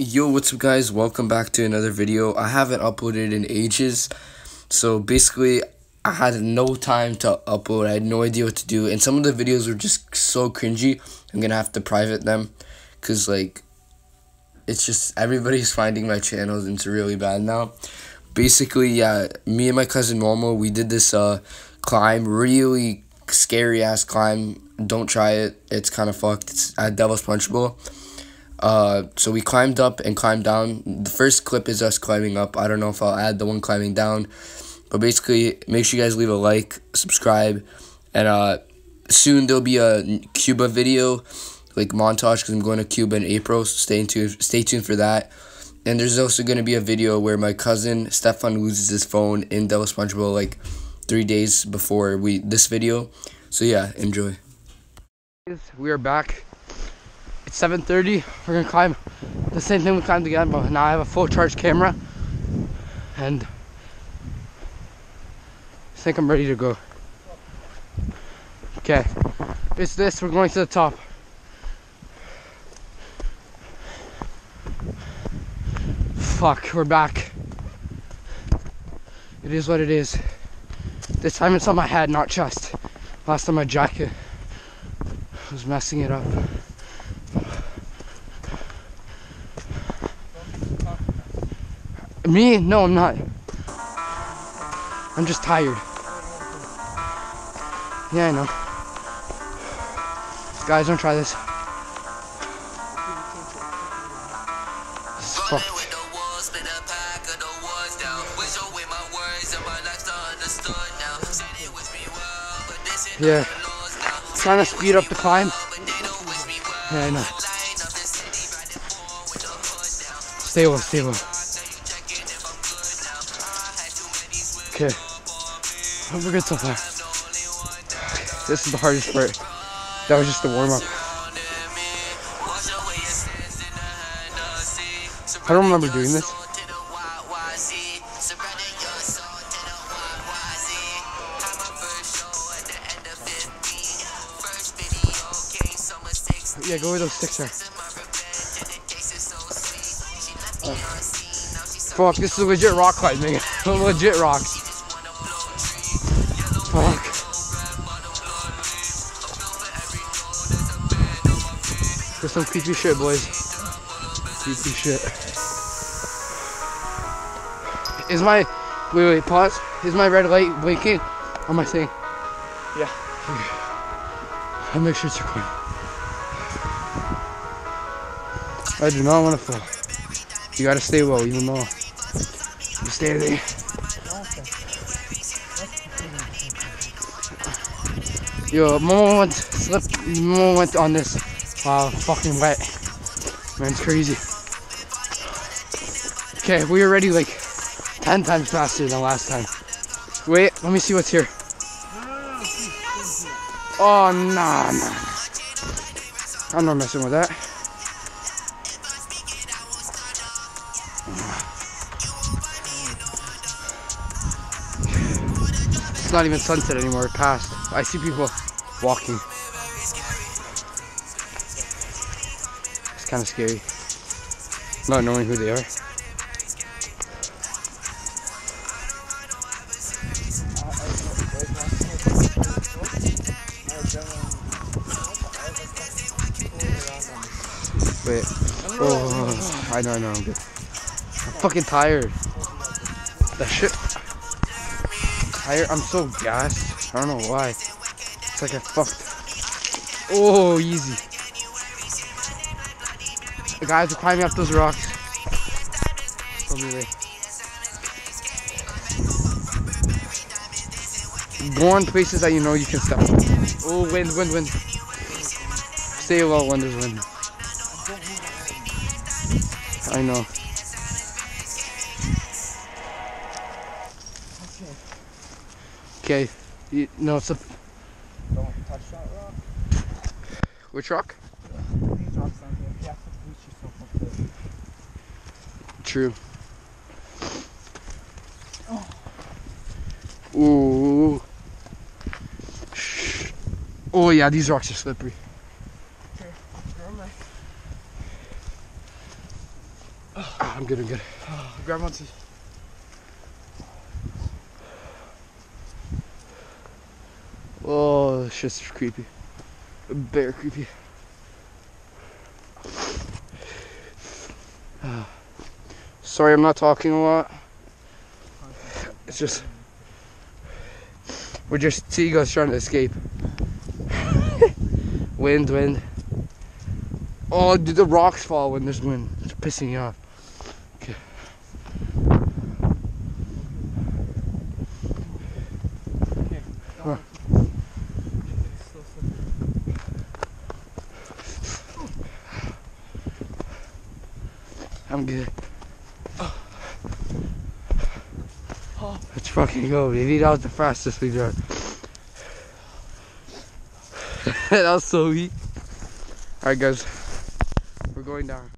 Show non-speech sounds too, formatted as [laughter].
Yo, what's up guys? Welcome back to another video. I haven't uploaded in ages. So basically, I had no time to upload. I had no idea what to do. And some of the videos were just so cringy. I'm going to have to private them. Because like, it's just everybody's [laughs] finding my channels and it's really bad now. Basically, yeah, me and my cousin Momo, we did this uh climb. Really scary ass climb. Don't try it. It's kind of fucked. It's at Devil's Punch Bowl. Uh, so we climbed up and climbed down. The first clip is us climbing up. I don't know if I'll add the one climbing down, but basically, make sure you guys leave a like, subscribe, and uh, soon there'll be a Cuba video, like montage, because I'm going to Cuba in April. So stay tuned. Stay tuned for that. And there's also going to be a video where my cousin Stefan loses his phone in Devil's Punch Bowl like three days before we this video. So yeah, enjoy. We are back. It's 7.30. We're gonna climb the same thing we climbed again, but now I have a full charge camera. And I think I'm ready to go. Okay, it's this, we're going to the top. Fuck, we're back. It is what it is. This time it's on my head, not chest. Last time my jacket was messing it up. Me? No, I'm not. I'm just tired. Yeah, I know. Guys, don't try this. This is fucked. Yeah. Trying to speed up the climb. Yeah, I know. Stay low, stay low. Okay. We're good so far. This is the hardest part. That was just the warm up. I don't remember doing this. Yeah, go where those sticks are. Fuck, this is legit rock climbing. [laughs] legit rocks. Some creepy shit, boys. Creepy shit. Is my wait wait pause? Is my red light blinking on my thing? Yeah. I'll make sure it's recording. I do not want to fall. You gotta stay low, even though you stay there. Yo, Momo went slip. Momo went on this. Wow, fucking wet. Man, it's crazy. Okay, we were ready like ten times faster than last time. Wait, let me see what's here. Oh nah, nah. I'm not messing with that. It's not even sunset anymore, it passed. I see people walking. Kind of scary. Not knowing who they are. Wait. Oh, I know, I know, I'm good. I'm fucking tired. That shit. Tired. I'm so gassed. I don't know why. It's like I fucked. Oh, easy. The guys are climbing up those rocks. Go on places that you know you can step. Oh, wind, wind, wind. Stay low when there's wind. I know. Okay. You, no, it's a. Don't touch that rock. Which rock? These rocks down here. You have to reach yourself up True. Ooh. Shh. Oh yeah, these rocks are slippery. Ah, I'm good, I'm good. Grab onto. Oh, this shit's creepy. Bare creepy. Ah. Sorry, I'm not talking a lot. It's just we're just seagulls trying to escape. [laughs] wind, wind. Oh, dude, the rocks fall when there's wind. It's pissing me off. Okay. I'm good. Let's fucking go, baby. That was the fastest we done. [laughs] that was so weak. Alright, guys. We're going down.